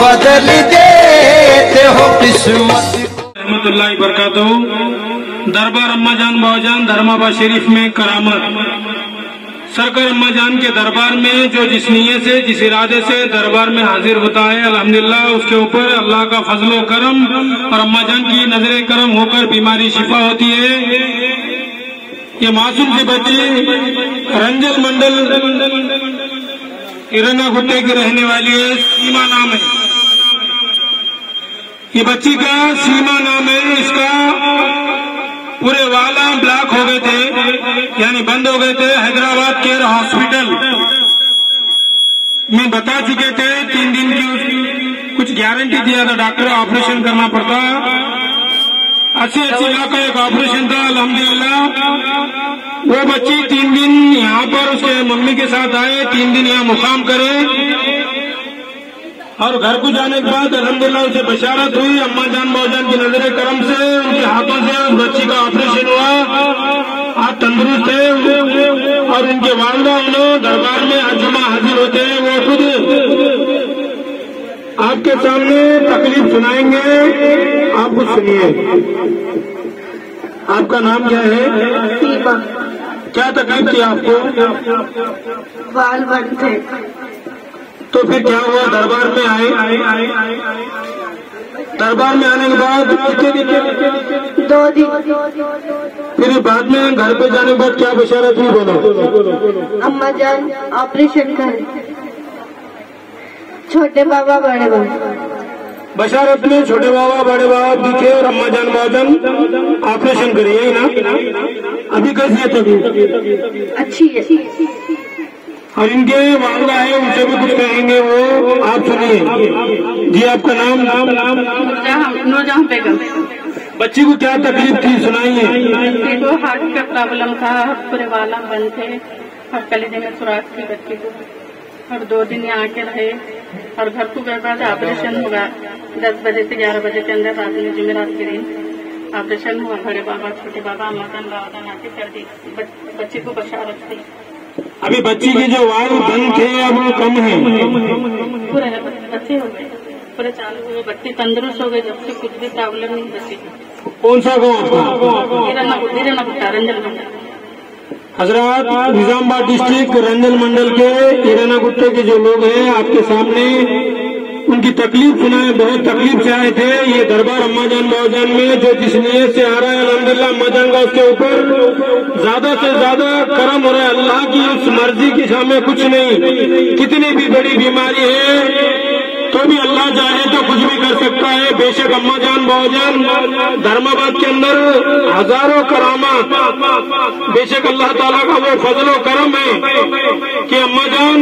बदल देते हो किस्मत दरबार अम्मा जान बाजान धर्माबाद शरीफ में करामत। सरकार अम्मा जान के दरबार में जो जिस नीयत से, जिस इरादे से दरबार में हाजिर होता है, अल्हम्दुलिल्लाह, उसके ऊपर अल्लाह का फजलो करम और अम्मा जान की नज़र करम होकर बीमारी शिफा होती है। ये मासूम सी बच्ची रंजन मंडल इरना गुट्टे की रहने वाली है सीमा नाम है। ये बच्ची का सीमा नाम है, इसका पूरे वाला ब्लॉक हो गए थे, यानी बंद हो गए थे, हैदराबाद केयर हॉस्पिटल। में बता चुके थे, तीन दिन की कुछ गारंटी दिया था डॉक्टर ऑपरेशन करना पड़ता। अच्छे अच्छे लाख का एक ऑपरेशन था, अल्हम्दुलिल्लाह। वो बच्ची तीन दिन यहाँ पर उसके मम्मी के साथ आए, तीन दिन यहाँ मुकाम करे। और घर को जाने के बाद अलहमदिल्ला उसे बशारत हुई। अम्मा जान बाजान की नज़र करम से उनके हाथों से उस बच्ची का ऑपरेशन हुआ। आप तंदुरुस्त है और उनके वालदा उन्होंने दरबार में अजमा हाजिर होते हैं। वो खुद आपके सामने तकलीफ़ सुनाएँगे। आप कुछ सुनिए। आपका नाम क्या है? क्या तकलीफ़ थी आपको? बाल बन थे। तो फिर क्या हुआ? दरबार में आए। दरबार में आने के बाद दो दिन। फिर बाद में घर पे जाने के बाद क्या बशारत हुई बोलो? अम्मा जान ऑपरेशन करे। छोटे बाबा बड़े बाबा। बशारत में छोटे बाबा बड़े बाबा दिखे और अम्मा जान बाजन ऑपरेशन करे यही ना। अभी कैसी है तभी अच्छी है। और इनके वालदा है उनसे भी कुछ कहेंगे वो। आप सुनिए। जी आपका नाम? नाम नाम नूरजहां बेगम। बच्ची को क्या तकलीफ़ थी? सुनाइए। को हार्ट का प्रॉब्लम था पूरे वाला बंद थे। और कलेजे में सुराख थी बच्ची को। और दो दिन यहाँ आके रहे। और घर को गए बाद ऑपरेशन होगा। दस बजे से ग्यारह बजे के अंदर रात में जुमेरात के दिन ऑपरेशन हुआ। बड़े बाबा छोटे बाबा मदन बाबा आके कर दी बच- बच्चे को बशारत थी अभी बच्ची की जो वायु बंद थे अब वो कम है। पूरा अच्छे हो गए। पूरे चालू हुए बच्चे तंदुरुस्त हो गए जब से कुछ भी प्रॉब्लम नहीं बची कौन सा गाँव रंजन हज़रत निजामाबाद डिस्ट्रिक्ट रंजन मंडल के हिराना गुट्टे के जो लोग हैं आपके सामने उनकी तकलीफ़ सुनाए, बहुत तकलीफ़ से आए थे। ये दरबार अम्मा जान बाजान में, जो जिस नीयत से आ रहा है अलहमदिल्ला अम्मा जान का उसके ऊपर ज़्यादा से ज़्यादा कर्म हो रहा है। अल्लाह की उस मर्ज़ी के सामने कुछ नहीं। कितनी भी बड़ी बीमारी है बेशक अम्मा जान बाजान धर्माबाद के अंदर हज़ारों करामा। बेशक अल्लाह ताला का वो फजलो करम है कि अम्मा जान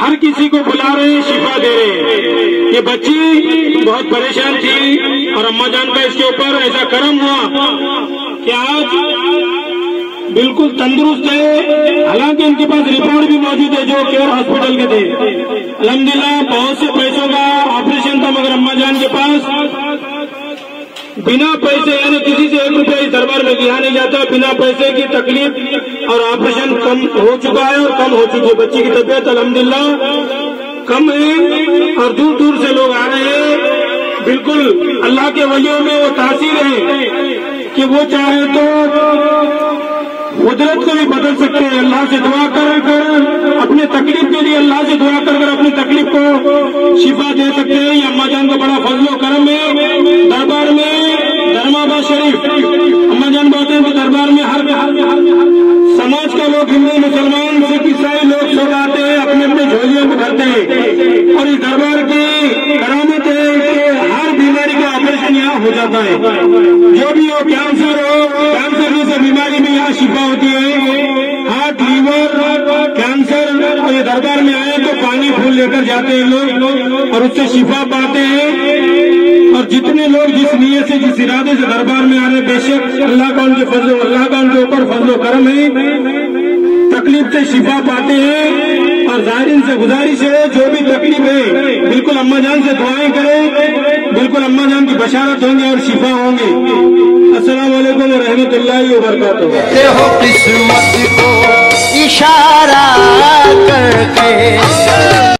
हर किसी को बुला रहे हैं, शिफा दे रहे हैं। ये बच्ची बहुत परेशान थी और अम्मा जान का इसके ऊपर ऐसा करम हुआ कि आज बिल्कुल तंदुरुस्त है। हालाँकि इनके पास रिपोर्ट भी मौजूद है जो केयर हॉस्पिटल के थे। अलहमदिल्ला बहुत से पैसों का ऑपरेशन था मगर अम्मा जान के पास बिना पैसे, यानी किसी से एक रुपया इस दरबार में लिया नहीं जाता। बिना पैसे की तकलीफ़ और ऑपरेशन कम हो चुका है और कम हो चुकी है। बच्ची की तबीयत, अलहमदिल्ला, कम है और दूर दूर से लोग आ रहे हैं। बिल्कुल अल्लाह के वलियों में वो तासीर है कि वो चाहे तो कुदरत को भी बदल सकते हैं। अल्लाह से दुआ कर कर, अपने तकलीफ़ के लिए अल्लाह से दुआ कर कर अपनी तकलीफ़ को शिफा दे सकते हैं। ये अम्मा जान का बड़ा फजलो करम है। हो जाता है। जो भी हो कैंसर हो कैंसर जैसे बीमारी में यहाँ शिफा होती है। हार्ट लीवर कैंसर ये दरबार में आए तो पानी फूल लेकर जाते हैं लोग और उससे शिफा पाते हैं। और जितने लोग जिस नीयत से, जिस इरादे से दरबार में आ रहे बेशक अल्लाह का उनके फजल, अल्लाह का उनके ऊपर फजलो करम है। तकलीफ़ से शिफा पाते हैं और ज़ाहिर से गुजारिश है, जो भी तकलीफ़ है, बिल्कुल अम्मा जान से दुआएँ करें। बिल्कुल अम्मा जान की बशारत होंगे और शिफा होंगे। अस्सलाम वालेकुम रहमतुल्लाहि व बरकातहू। किस्मत को इशारा करके।